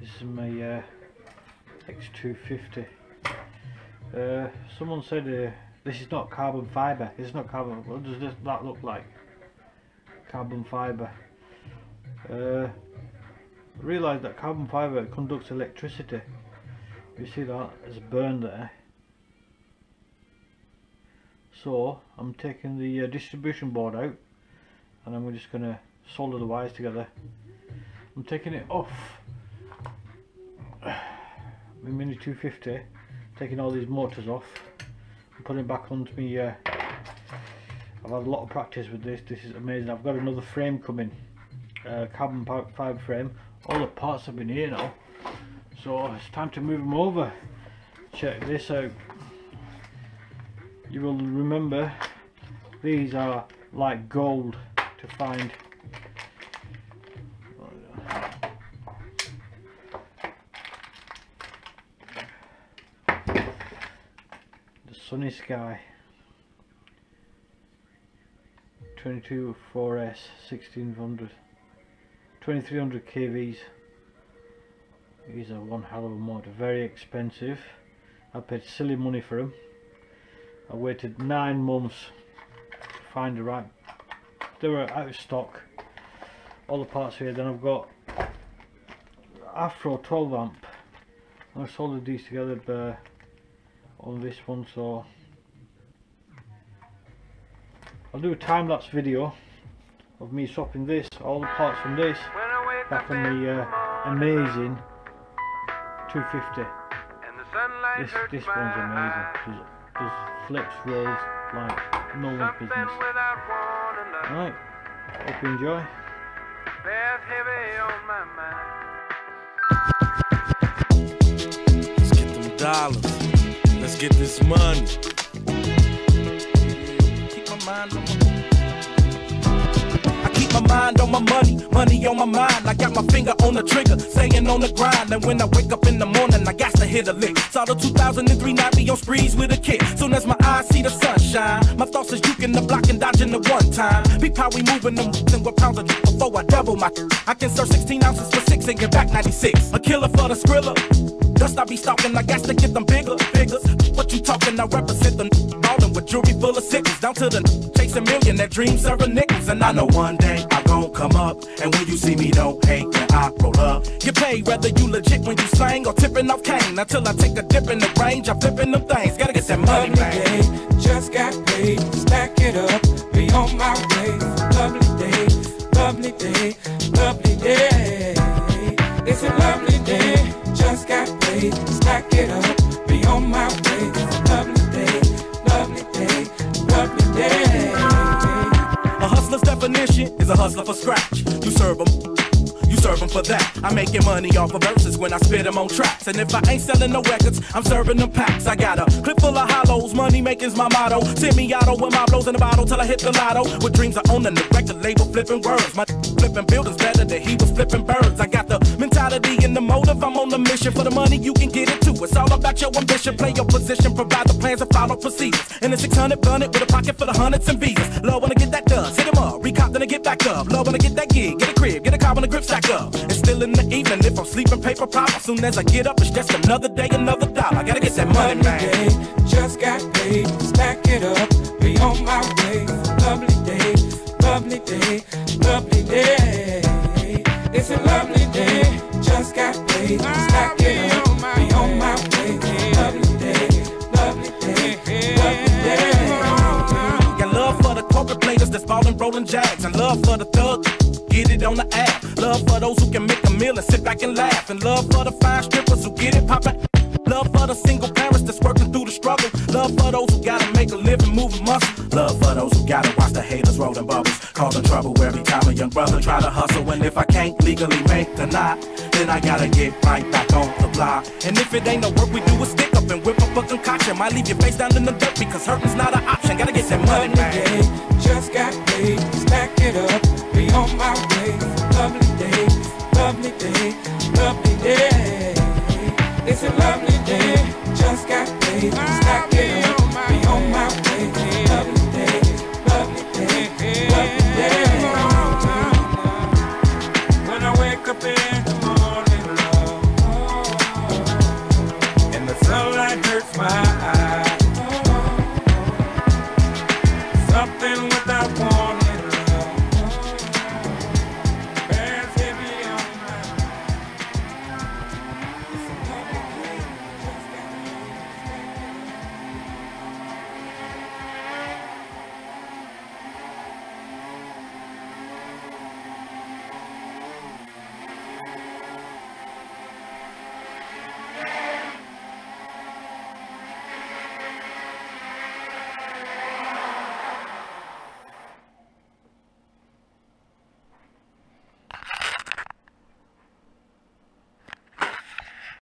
This is my uh, X250. Uh, someone said uh, this is not carbon fibre. It's not carbon. What does this, that look like? Carbon fibre. Uh, realised that carbon fibre conducts electricity. You see that? There's a burn there. So I'm taking the uh, distribution board out and I'm just going to solder the wires together. I'm taking it off my Mini 250, taking all these motors off and putting back onto me. Uh, I've had a lot of practice with this, this is amazing. I've got another frame coming, uh, carbon fibre frame. All the parts have been here now, so it's time to move them over. Check this out. You will remember these are like gold to find SunnySky. 22 4S 1600 2300 kVs these are one hell of a motor very expensive. I paid silly money for them I waited nine months to find the right. They were out of stock. All the parts here. Then I've got Afro 12 amp. I soldered these together but on this one so I'll do a time-lapse video of me swapping this, all the parts from this back on the uh, amazing 250 this, this one's amazing does, does flips, rolls like no one's business. alright, hope you enjoy. Let's get them dollars Let's get this money. Keep my mind on my I keep my mind on my money, money on my mind. I got my finger on the trigger, staying on the grind. And when I wake up in the morning, I got to hit a lick. Saw the 2003 be on sprees with a kid. Soon as my eyes see the sunshine, my thoughts is juking the block and dodging the one time. Peep how we moving them and what pounds of before I double my. I can serve 16 ounces for six and get back 96. A killer for the skrilla. Dust I be stalking, I got to get them bigger figures. What you talking? I represent the ballin' with jewelry full of sickles. Down to the chasing millionaire dreams serving nickels. And I know one day I'm gon' come up. And when you see me, don't hate when I roll up. Get paid whether you legit when you slang or tipping off cane. Until I take a dip in the range, I'm flipping them things. Gotta get that money, man. Just stack up, be on my way. Lovely day, lovely day, lovely day. A hustler's definition is a hustler for scratch. You serve them serve for that. I'm making money off of verses when I spit them on tracks. And if I ain't selling no records, I'm serving them packs. I got a clip full of hollows, money making's my motto. Semi auto with my blows in the bottle till I hit the lotto. With dreams of owning the record label, flipping words. My flipping buildings better than he was flipping birds. I got the mentality and the motive. I'm on the mission for the money, you can get it too. It's all about your ambition. Play your position, provide the plans and follow procedures. And the 600 gun it with a pocket full of hundreds and visas. Love when I get that done, hit him up, recop then I get back up. Love when I get that gig, get a crib, get a car when the grip stack up. It's still in the evening if I'm sleeping paper pop. As soon as I get up, it's just another day, another dollar. I gotta get that money, man. Just got paid, stack it up, be on my rollin' jags, and love for the thug get it on the app. Love for those who can make a meal and sit back and laugh. And love for the fine strippers who get it poppin'. Love for the single parents that's working through the struggle. Love for those who gotta make a living, moving muscle. Love for those who gotta watch the haters rolling bubbles. Causing trouble every time a young brother try to hustle. And if I can't legally make the knot, then I gotta get right back on the block. And if it ain't no work, we do a stick up and whip up a concoction. Might leave your face down in the dirt because hurting's not an option. Gotta get that money, man. Just got paid, stack it up, be on my way. Lovely day, lovely day, lovely day. It's a lovely day, just got paid. smile.